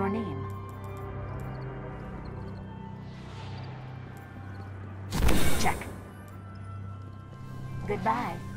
Your name. Check. Goodbye.